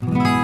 Yeah.